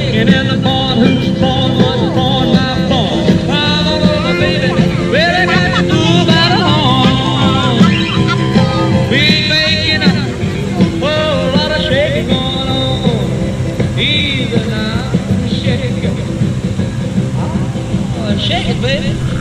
chicken and the barn, who's born was born my born. I'm a little baby, really got to do about a horn. We making a whole lot of shaking going on. Easy now, shake it. Oh, shake it, baby.